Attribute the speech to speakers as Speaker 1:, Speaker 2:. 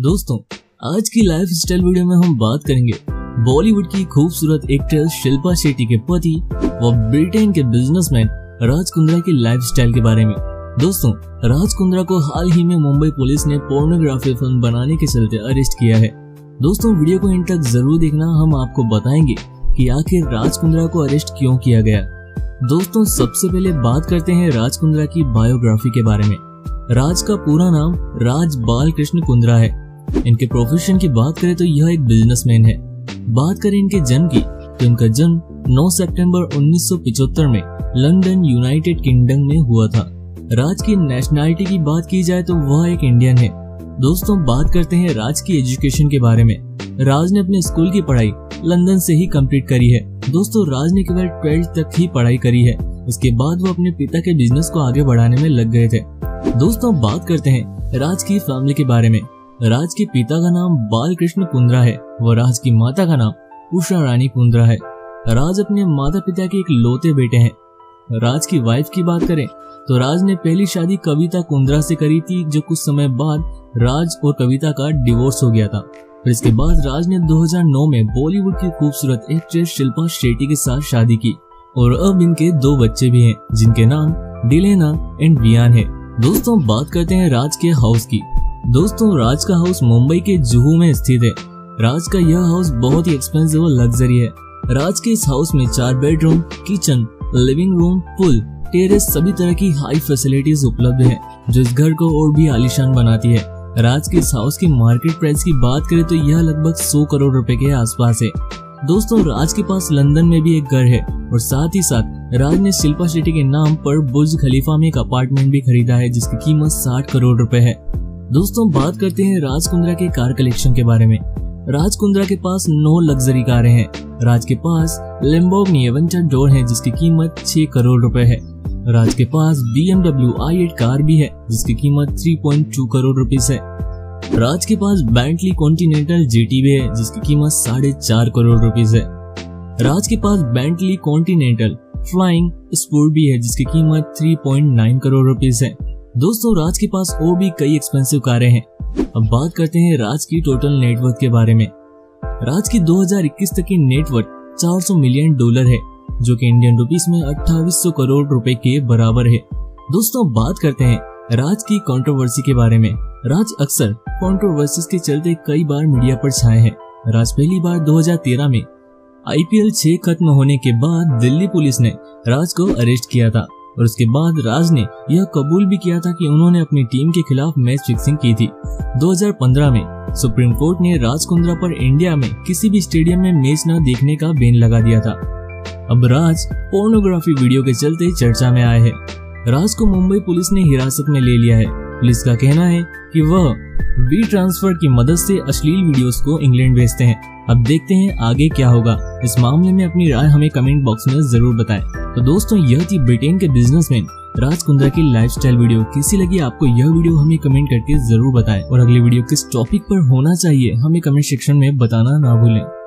Speaker 1: दोस्तों, आज की लाइफ स्टाइल वीडियो में हम बात करेंगे बॉलीवुड की खूबसूरत एक्ट्रेस शिल्पा शेट्टी के पति व ब्रिटेन के बिजनेसमैन राज कुंद्रा की लाइफ स्टाइल के बारे में। दोस्तों, राज कुंद्रा को हाल ही में मुंबई पुलिस ने पोर्नोग्राफी फ़िल्म बनाने के चलते अरेस्ट किया है। दोस्तों वीडियो को इन तक ज़रूर देखना, हम आपको बताएँगे कि आखिर राज कुंद्रा को अरेस्ट क्यों किया गया। दोस्तों, सबसे पहले बात करते हैं राज कुंद्रा की बायोग्राफी के बारे में। राज का पूरा नाम राज बाल कृष्ण कुंद्रा है। इनके प्रोफेशन की बात करें तो यह एक बिजनेसमैन है। बात करें इनके जन्म की तो इनका जन्म 9 सितंबर 1975 में लंदन, यूनाइटेड किंगडम में हुआ था। राज की नेशनैलिटी की बात की जाए तो वह एक इंडियन है। दोस्तों, बात करते हैं राज की एजुकेशन के बारे में। राज ने अपने स्कूल की पढ़ाई लंदन से ही कंप्लीट करी है। दोस्तों, राज ने केवल ट्वेल्थ तक ही पढ़ाई करी है। उसके बाद वो अपने पिता के बिज़नेस को आगे बढ़ाने में लग गए थे। दोस्तों, बात करते हैं राज की फैमिली के बारे में। राज के पिता का नाम बाल कृष्ण कुंद्रा है। व राज की माता का नाम उषा रानी कुंद्रा है। राज अपने माता पिता के एक लोते बेटे हैं। राज की वाइफ की बात करें तो राज ने पहली शादी कविता कुंद्रा से करी थी, जो कुछ समय बाद राज और कविता का डिवोर्स हो गया था। फिर इसके बाद राज ने 2009 में बॉलीवुड की खूबसूरत एक्ट्रेस शिल्पा शेट्टी के साथ शादी की। और अब इनके दो बच्चे भी हैं, जिनके नाम डिलेना एंड वियान है। दोस्तों, बात करते हैं राज के हाउस की। दोस्तों, राज का हाउस मुंबई के जुहू में स्थित है। राज का यह हाउस बहुत ही एक्सपेंसिव और लग्जरी है। राज के इस हाउस में चार bedroom kitchen living room pool terrace सभी तरह की हाई फैसिलिटीज़ उपलब्ध है, जो इस घर को और भी आलिशान बनाती है। राज के इस हाउस की मार्केट प्राइस की बात करें तो यह लगभग 100 करोड़ रुपए के आसपास है। दोस्तों, राज के पास लंदन में भी एक घर है और साथ ही साथ राज ने शिल्पा शेट्टी के नाम पर बुर्ज खलीफा में एक अपार्टमेंट भी खरीदा है, जिसकी कीमत 60 करोड़ रुपए है। दोस्तों बात करते हैं राज कुंद्रा के कार कलेक्शन के बारे में। राज कुंद्रा के पास नौ लग्जरी कारें हैं। राज के पास लेम्बोर्गिनी एवेंचर डोर है, जिसकी कीमत 6 करोड़ रुपए है। राज के पास BMW i eight car भी है, जिसकी कीमत 3.2 करोड़ रुपीस है। राज के पास बैंटली कॉन्टिनेंटल जीटी भी है, जिसकी कीमत साढ़े चार करोड़ रुपीस है। राज के पास बैंटली कॉन्टिनेंटल फ्लाइंग स्पोर्ट भी है, जिसकी कीमत 3.9 करोड़ रुपीस है। दोस्तों, राज के पास और भी कई एक्सपेंसिव कारें हैं। अब बात करते हैं राज की टोटल नेटवर्थ के बारे में। राज की 2021 तक की नेटवर्थ 400 मिलियन डॉलर है, जो कि इंडियन रुपीस में 2800 करोड़ रुपए के बराबर है। दोस्तों, बात करते हैं राज की कंट्रोवर्सी के बारे में। राज अक्सर कंट्रोवर्सीज के चलते कई बार मीडिया पर छाए हैं। राज पहली बार 2013 में आईपीएल 6 खत्म होने के बाद दिल्ली पुलिस ने राज को अरेस्ट किया था। और उसके बाद राज ने यह कबूल भी किया था कि उन्होंने अपनी टीम के खिलाफ मैच फिक्सिंग की थी। 2015 में सुप्रीम कोर्ट ने राज कुंद्रा पर इंडिया में किसी भी स्टेडियम में मैच न देखने का बैन लगा दिया था। अब राज पोर्नोग्राफी वीडियो के चलते चर्चा में आए हैं। राज को मुंबई पुलिस ने हिरासत में ले लिया है। पुलिस का कहना है कि वह वी ट्रांसफ़र की मदद से अश्लील वीडियोस को इंग्लैंड भेजते हैं। अब देखते हैं आगे क्या होगा। इस मामले में अपनी राय हमें कमेंट बॉक्स में ज़रूर बताएँ। तो दोस्तों, यह थी ब्रिटेन के बिजनेसमैन राज कुंद्रा की लाइफस्टाइल वीडियो कैसी लगी आपको यह वीडियो हमें कमेंट करके ज़रूर बताएँ। और अगली वीडियो किस टॉपिक पर होना चाहिए, हमें कमेंट सेक्शन में बताना ना भूलें।